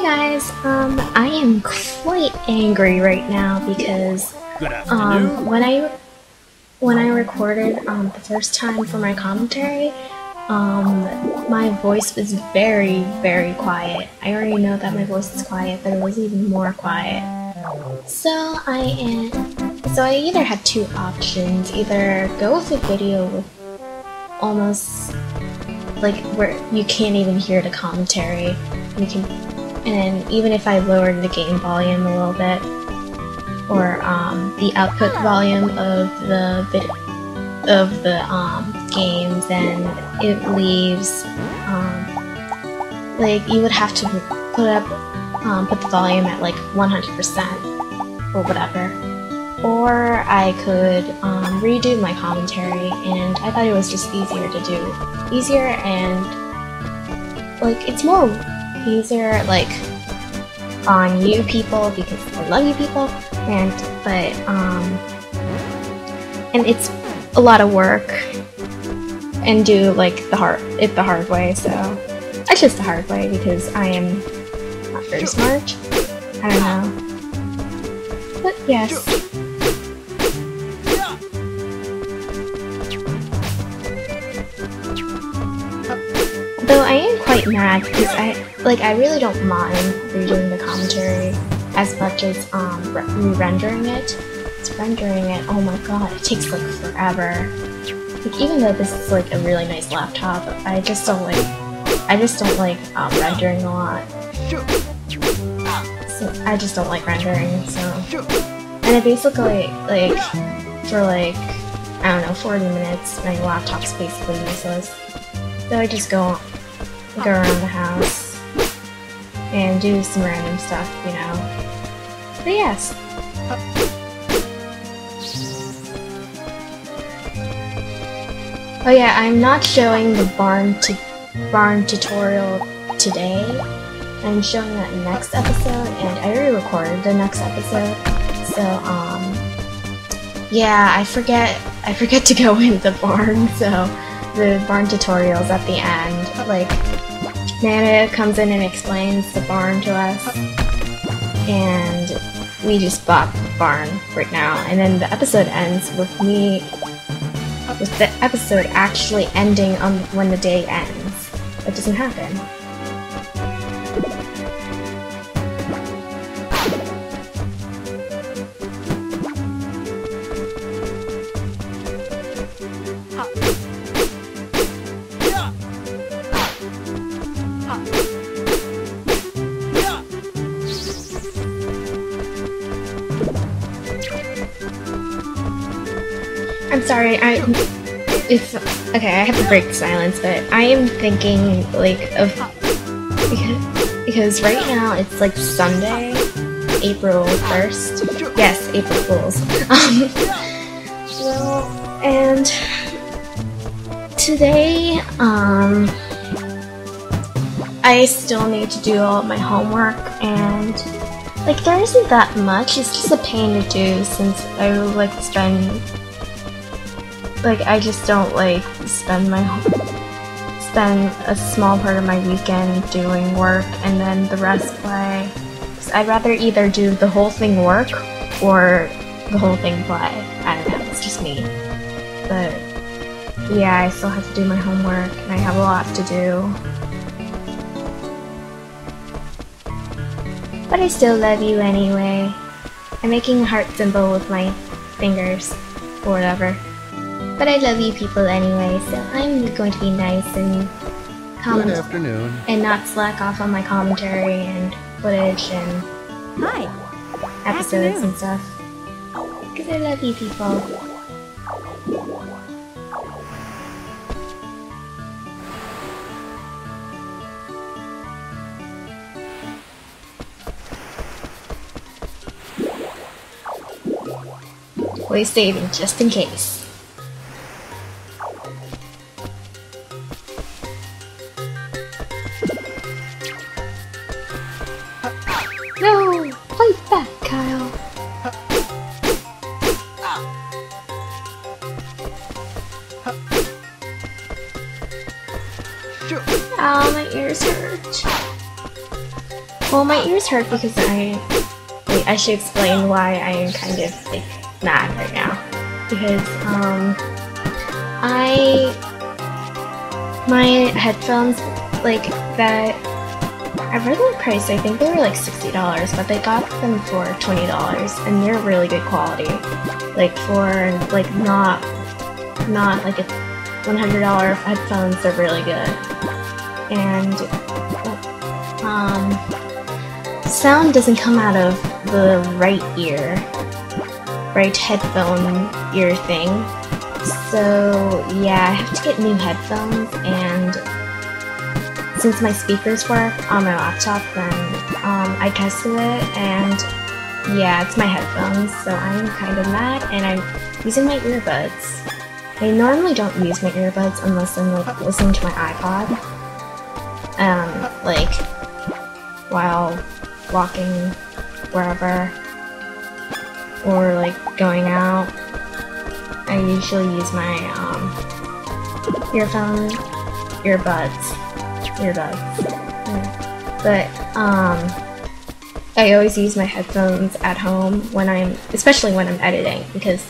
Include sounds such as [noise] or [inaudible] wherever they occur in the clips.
Hey guys, um, I am quite angry right now because um, when I when I recorded um, the first time for my commentary, um, my voice was very, very quiet. I already know that my voice is quiet, but it was even more quiet. So I am, so I either had two options: either go with a video with almost like where you can't even hear the commentary, you can, and even if I lowered the game volume a little bit, or um, the output volume of the of the um, games, then it leaves um, like you would have to put up um, put the volume at like 100% or whatever. Or I could um, redo my commentary, and I thought it was just easier to do. Easier and like it's more easier like on you people because I love you people, and but um, and it's a lot of work and do like the hard it the hard way. So I just the hard way because I am not very smart. I don't know, but yes. Though I am quite mad because I like I really don't mind redoing the commentary as much as um re-rendering it. It's rendering it. Oh my god, it takes like forever. Like even though this is like a really nice laptop, I just don't like I just don't like um, rendering a lot. So I just don't like rendering. So and I basically like for like I don't know 40 minutes my laptop's basically useless. So I just go go around the house and do some random stuff, you know. But yes. Oh yeah, I'm not showing the barn to barn tutorial today. I'm showing that next episode, and I already recorded the next episode. So um, yeah, I forget I forget to go [laughs] in the barn. So the barn tutorials at the end, like Nana comes in and explains the barn to us, and we just bought the barn right now. And then the episode ends with me with the episode actually ending on when the day ends. That doesn't happen. I'm sorry, I if okay, I have to break silence, but I am thinking like of because, right now it's like Sunday, April first. Yes, April Fools. [laughs] Um, well, and today, um, I still need to do all my homework and. Like, there isn't that much, it's just a pain to do since I like spend like I just don't like spend my spend a small part of my weekend doing work and then the rest play. I'd rather either do the whole thing work or the whole thing play. I don't know, it's just me. But yeah, I still have to do my homework and I have a lot to do. But I still love you anyway. I'm making a heart symbol with my fingers, or whatever. But I love you people anyway, so I'm going to be nice and comment. Good afternoon. and not slack off on my commentary and footage and Hi. episodes Afternoon. and stuff. Because I love you people. We're saving just in case. Well, hurt because I... Wait, I should explain why I am kind of, like, mad right now. Because, um... I... My headphones, like, that... I read the price, I think they were like $60, but they got them for $20, and they're really good quality. Like, for, like, not... Not, like, a $100 headphones, they're really good. And... Um sound doesn't come out of the right ear, right headphone ear thing. So yeah, I have to get new headphones and since my speakers work on my laptop then um, I tested it and yeah, it's my headphones so I'm kind of mad and I'm using my earbuds. I normally don't use my earbuds unless I'm like listening to my iPod. Um, like while walking wherever or like going out. I usually use my um, earphone, earbuds, earbuds. Yeah. But um, I always use my headphones at home when I'm, especially when I'm editing, because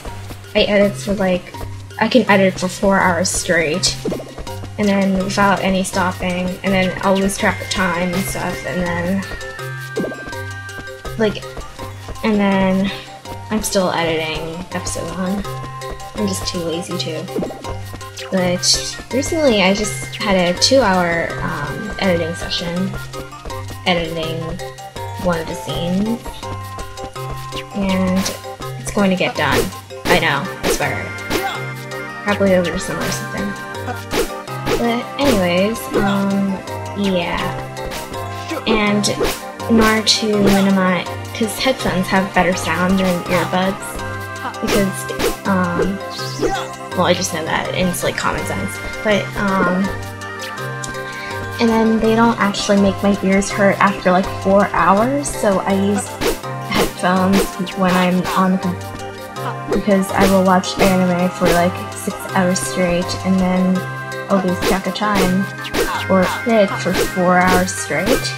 I edit for like, I can edit for four hours straight, and then without any stopping, and then I'll lose track of time and stuff, and then like, and then I'm still editing episode one. I'm just too lazy to. But recently I just had a two hour um, editing session, editing one of the scenes, and it's going to get done. I know, I swear. Probably over the summer or something. But anyways, um, yeah. And order to minimize, because headphones have better sound than earbuds, because, um, well, I just know that, and it's like common sense, but, um, and then they don't actually make my ears hurt after like four hours, so I use headphones when I'm on the because I will watch anime for like six hours straight, and then I'll lose track of time, or sit for four hours straight.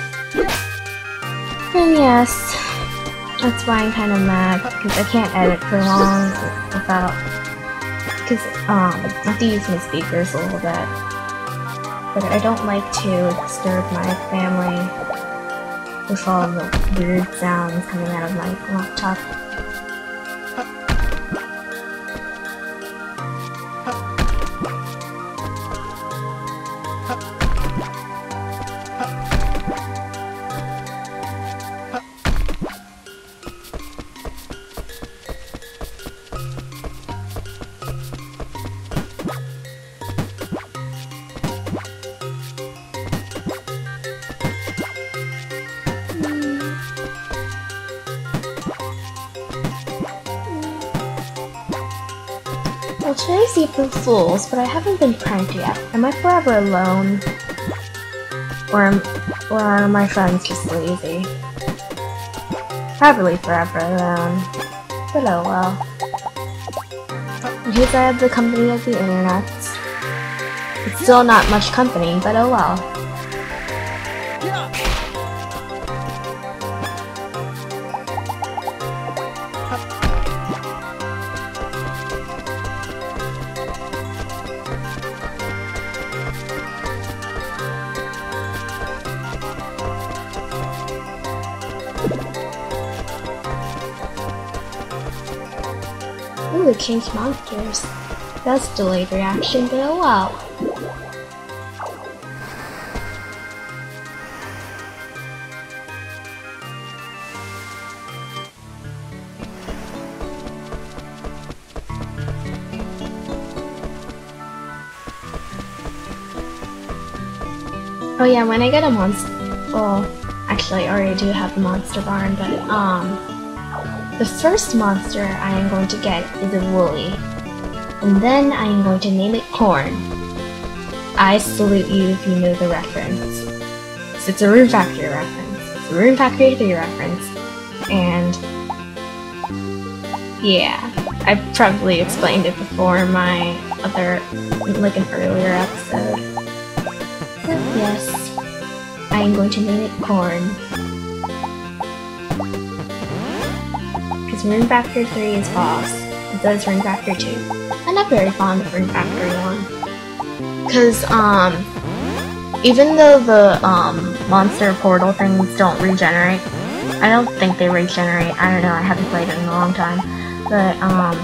And yes, that's why I'm kind of mad, because I can't edit for long without, because um, I have to use my speakers a little bit. But I don't like to disturb my family with all the weird sounds coming out of my laptop. Today's April Fool's, but I haven't been pranked yet. Am I forever alone? Or am, or are my friends just lazy? Probably forever alone. But oh well. Because I have the company of the internet. It's still not much company, but oh well. It changed monsters. That's delayed reaction, but oh well. Oh yeah, when I get a monster, well, actually I already do have a monster barn, but um, the first monster I am going to get is a wooly, and then I am going to name it Corn. I salute you if you know the reference. So it's a Rune Factory reference. It's a Rune Factory 3 reference, and yeah, I probably explained it before in my other, like an earlier episode. But yes, I am going to name it Corn. Because Rune Factory 3 is boss, and so is Rune Factory 2. I'm not very fond of Rune Factory 1. Because, um, even though the, um, monster portal things don't regenerate, I don't think they regenerate, I don't know, I haven't played it in a long time, but, um,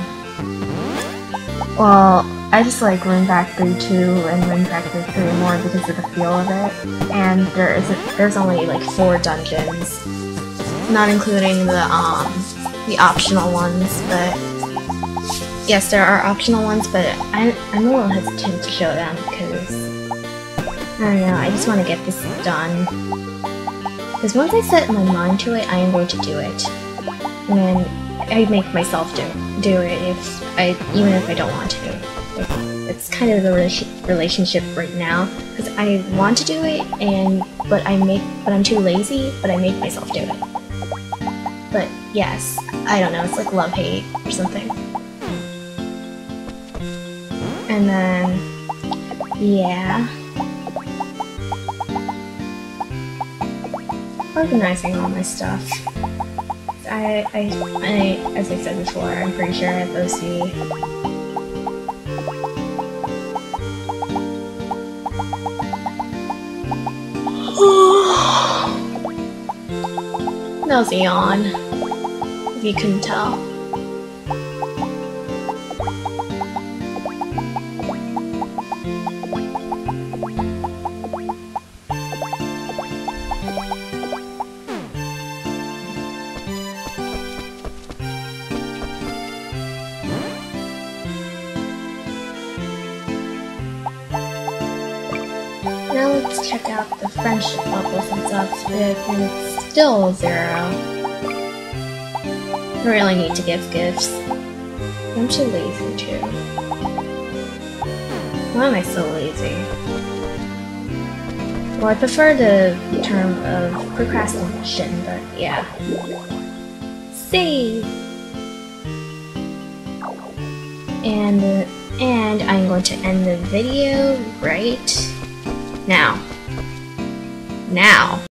well, I just like Rune Factory 2 and Rune Factory 3 more because of the feel of it, and there isn't, there's only like four dungeons, not including the um the optional ones, but yes, there are optional ones, but I, I'm a little hesitant to show them because, I don't know, I just want to get this done. Because once I set my mind to it, I am going to do it. And then I make myself do, do it if I, even if I don't want to. It's kind of the relationship right now, because I want to do it, and but I make, but I'm too lazy, but I make myself do it. But yes, I don't know, it's like love-hate or something. And then, yeah. Organizing all my stuff. I, I, I, as I said before, I'm pretty sure I have OCD. [sighs] that was a yawn, you couldn't tell. Now let's check out the friendship level since that's big and it's still zero. Really need to give gifts. I'm too lazy too. Why am I so lazy? Well, I prefer the term of procrastination, but yeah. Save! And, and I'm going to end the video right now. Now.